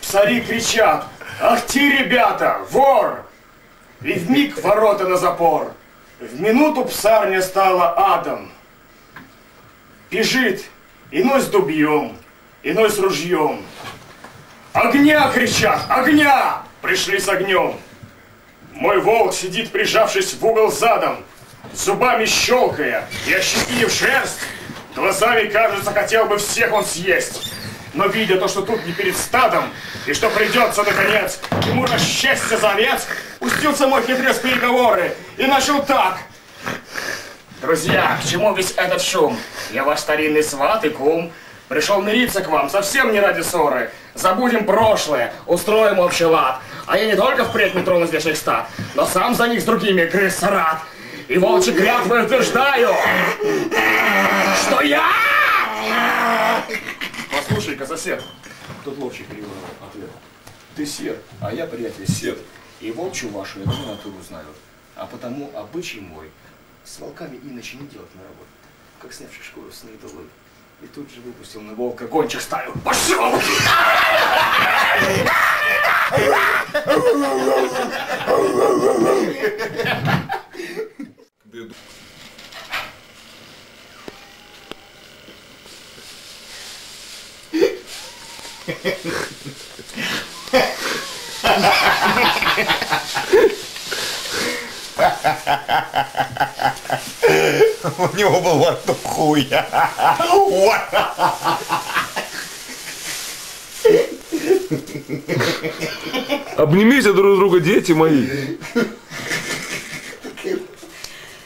Псари кричат, ах ты, ребята, вор! И вмиг ворота на запор. В минуту псарня стала адом. Бежит, иной с дубьем, иной с ружьем. Огня кричат, огня! Пришли с огнем. Мой волк сидит, прижавшись в угол задом, зубами щелкая и ощетинив шерсть, глазами, кажется, хотел бы всех он съесть. Но видя то, что тут не перед стадом, и что придется, наконец, ему на счастье за овец, пустился мой хитрец переговоры и начал так. Друзья, к чему весь этот шум? Я ваш старинный сват и кум. Пришел мириться к вам совсем не ради ссоры. Забудем прошлое, устроим общий лад. А я не только впредь не трону здешних стад, но сам за них с другими грыз рад. И волчьи клятвы утверждаю, что я... Послушай-ка, сосед, тут ловчий переговорил ответ. Ты сер, а я, приятель, сед. И волчью вашу давно натуру знаю. А потому обычай мой с волками иначе не делать на работу, как снявший шкуру с наидолой. И тут же выпустил на волка гончих стаю. Пошел! У него был во рту хуй. Обнимите друг друга, дети мои.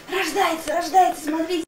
Рождается, рождается, смотрите.